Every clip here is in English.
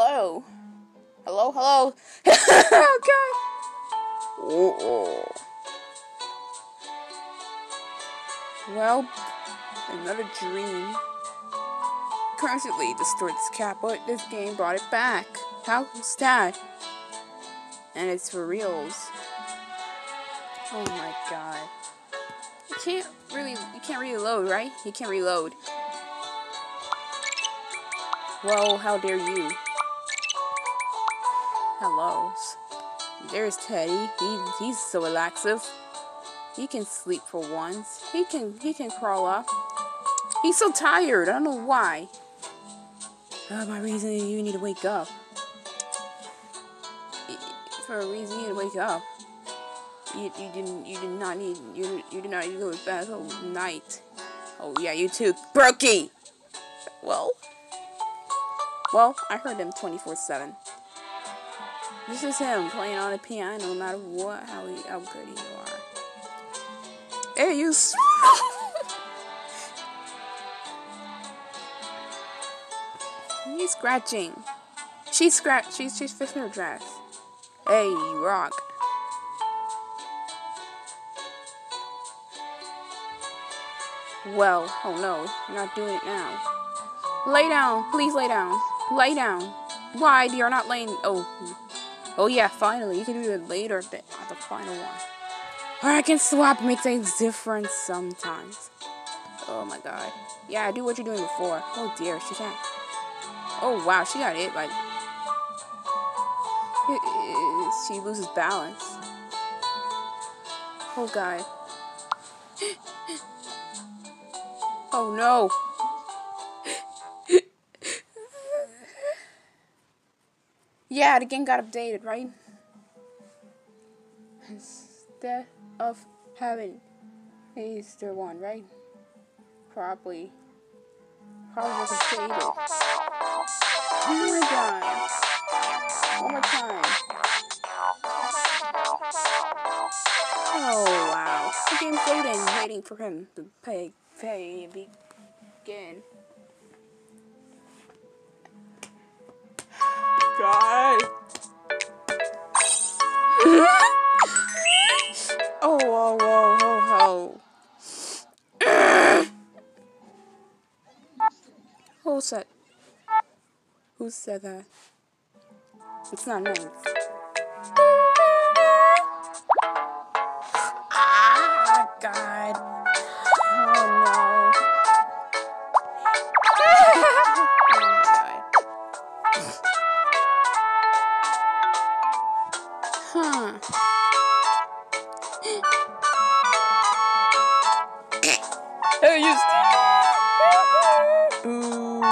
Hello. Hello, hello. okay. Oh, Well, another dream. Currently destroyed this cat, but this game brought it back. How's that? And it's for reals. Oh my god. You can't really, you can't reload, right? You can't reload. Well, how dare you? Hello. There's Teddy. He, he's so relaxive. He can sleep for once. He can he can crawl up. He's so tired. I don't know why. Uh, my reason you need to wake up. For a reason you need to wake up. You, you didn't you did not need you you did not need to go to bed all night. Oh yeah, you too, Brokey. Well, well, I heard him twenty four seven. This is him playing on the piano, no matter what, how he, how good you are. Hey, you. He's scratching. She's scratch. She's she's fixing her dress. Hey, you rock. Well, oh no, you're not doing it now. Lay down, please lay down. Lay down. Why? You're not laying. Oh, oh yeah, finally. You can do it later at the, the final one. Or I can swap, make things different sometimes. Oh my god. Yeah, do what you're doing before. Oh dear, she can't. Oh wow, she got it. Like, she loses balance. Oh god. Oh no. Yeah, the game got updated, right? Instead of having Easter one, right? Probably. Probably was updated. Oh my god. One more time. Oh wow. The game's loading, waiting for him to pay pay begin. God. oh, whoa, whoa, ho, ho. Who said? Who said that? It's not nice. Hey, you Ooh.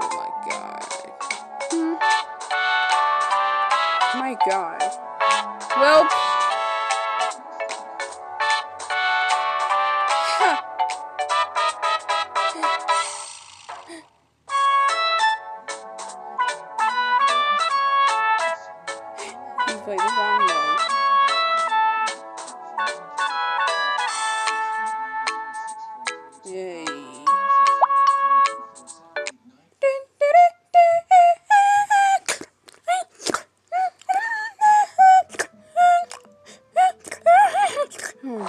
Oh my god. Hmm. My god. Well. You played the wrong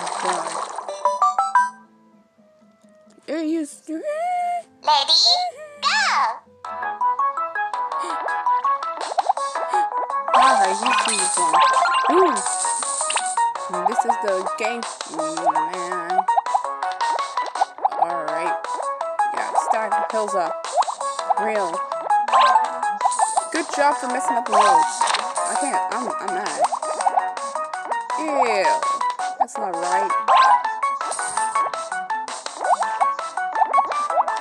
Oh god. Are you Lady, go! Ah, you choose one. Ooh. This is the game, man. Alright. Yeah, start hills up. Real. Good job for messing up the notes. I can't, I'm, I'm mad. Ew. That's not right.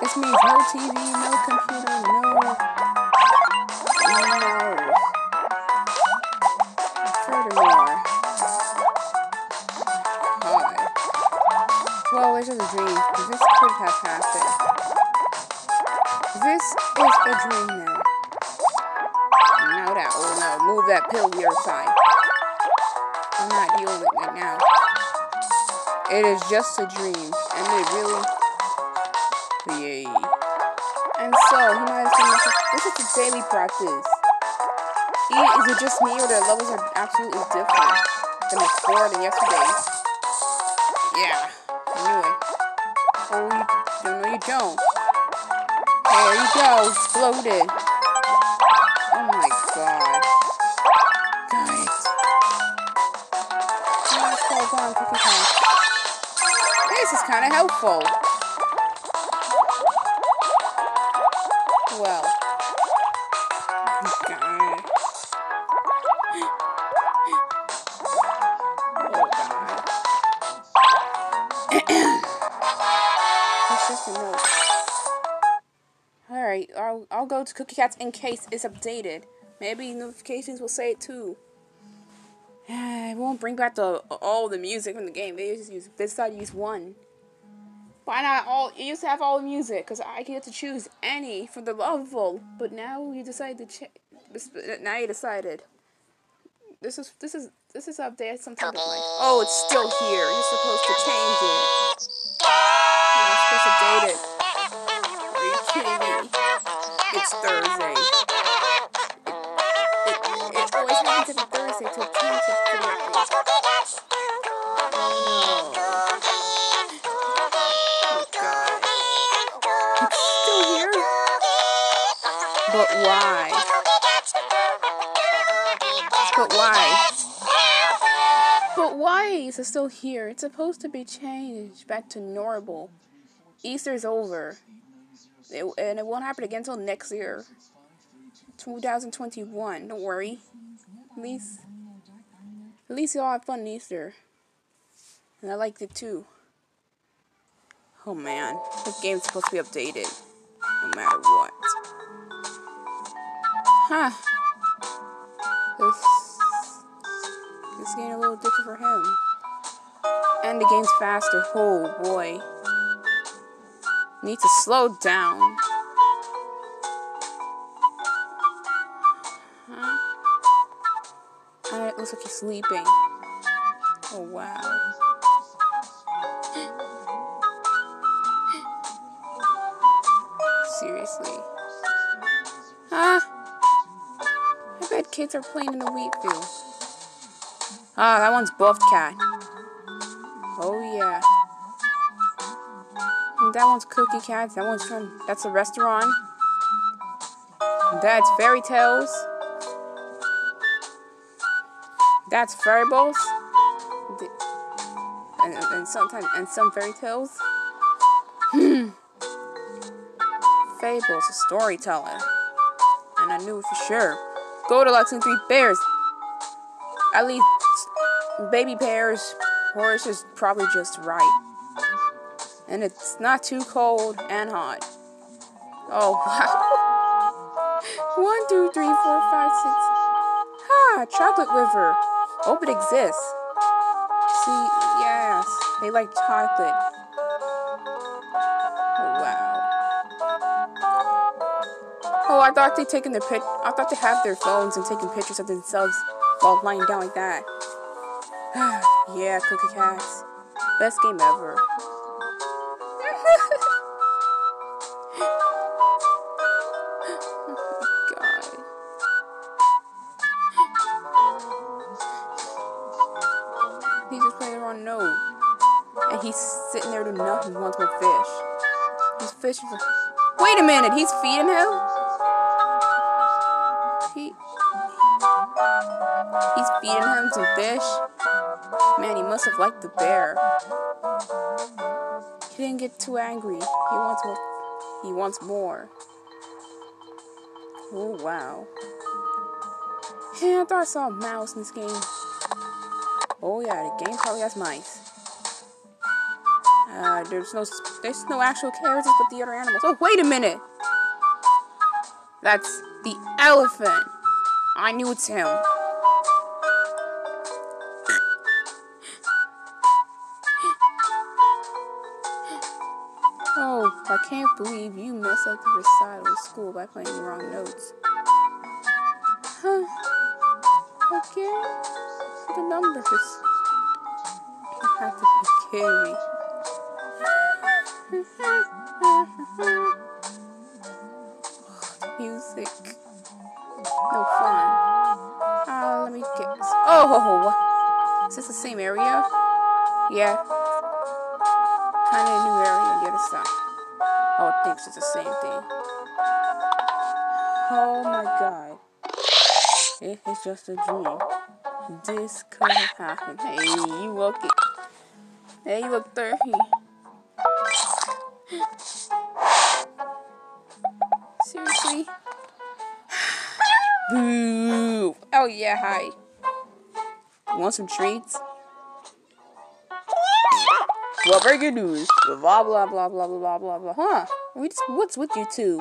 This means no TV, no computer, no. No. Furthermore, hi. Well, this is a dream. This could have happened. This is a dream now. Now that, oh no, move that pill to your side. I'm not dealing with it right now. It is just a dream, and it really, yay. And so, he might have seen this. Is a daily practice. Is it just me or the levels are absolutely different than before than yesterday? Yeah, it. Oh, you don't know you don't. There you go, exploded. This is kind of helpful. Well. Alright, I'll, I'll go to Cookie Cats in case it's updated. Maybe notifications will say it too. Won't bring back the all the music from the game. They just use decided to use one. Why not all? You used to have all the music because I get to choose any from the level, but now you decided to change. Now you decided. This is this is this is updated sometime. Like, oh, it's still here. You're supposed to change it. You're supposed to update it. Are you kidding me? It's Thursday. But why is it still here? It's supposed to be changed back to normal. Easter's over. It, and it won't happen again until next year. 2021. Don't worry. At least, at least y'all have fun Easter. And I liked it too. Oh man, this game's supposed to be updated. No matter what. Huh. This, this game a little different for him. And the game's faster. Oh boy. Need to slow down. Huh? And looks like he's sleeping. Oh wow. Seriously. Huh? I bet kids are playing in the wheat field. Ah, that one's buffed cat. Oh yeah. And that one's cookie cats. That one's from that's a restaurant. That's fairy tales. That's fairyballs. And, and sometimes and some fairy tales. Hmm. Fables, a storyteller. And I knew for sure. Goldilocks and Three Bears. At least baby bears, horse is probably just right. And it's not too cold and hot. Oh wow. One, two, three, four, five, six. Ah, chocolate river. Hope it exists. See, yes, they like chocolate. Oh, I thought they taking their pic. I thought they have their phones and taking pictures of themselves while lying down like that. yeah, Cookie Cats, best game ever. God. He just playing the wrong note, and he's sitting there doing nothing. He wants more fish. These fish are. Wait a minute, he's feeding him. He. He's feeding him some fish. Man, he must have liked the bear. He didn't get too angry. He wants more. He wants more. Oh wow. Yeah, I thought I saw a mouse in this game. Oh yeah, the game probably has mice. Uh, there's no there's no actual characters but the other animals. Oh wait a minute. That's the elephant. I knew it's him. I can't believe you messed up the recital of school by playing the wrong notes. Huh. Okay. The numbers. You have to be kidding me. music. No fun. Uh, let me get. Oh, is this the same area? Yeah. Kind of a new area on the other side. Oh, it thinks it's the same thing. Oh my god. It is just a dream. This could happen. Hey, you look it. Hey, you look thirsty. Seriously? Boo! Oh yeah, hi. Want some treats? Well, good news. Blah blah blah blah blah blah blah. Huh? What's with you two?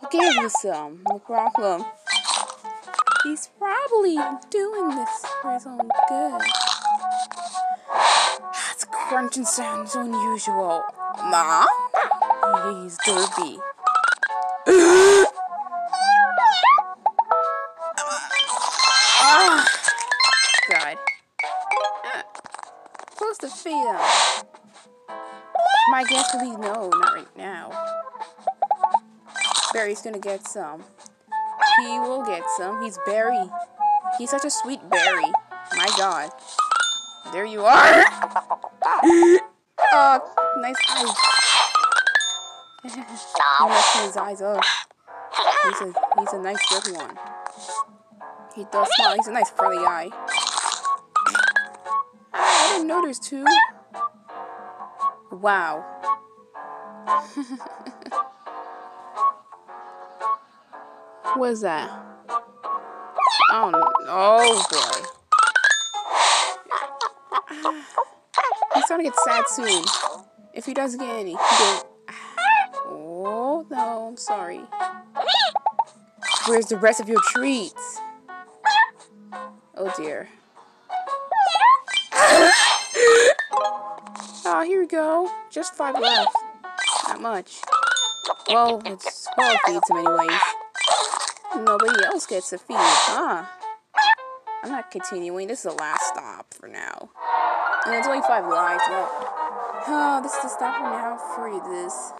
I'll give you some. No problem. He's probably doing this for his own good. It's crunching sounds unusual. Ma? He's derpy. ah! My guess would be no, not right now. Berry's gonna get some. He will get some. He's Berry. He's such a sweet Barry. My god. There you are. oh, nice eyes. his eyes up. He's a, he's a nice good one. He does smile. He's a nice friendly eye. I didn't know there's two. Wow. What is that? Oh, oh boy. He's gonna get sad soon. If he doesn't get any, Oh, no, I'm sorry. Where's the rest of your treats? Oh dear. Oh, here we go. Just five left. Not much. Well, it's well feeds him anyways. Nobody else gets a feed, huh? I'm not continuing. This is the last stop for now. And it's only five lives left. Oh, this is the stop for now for this.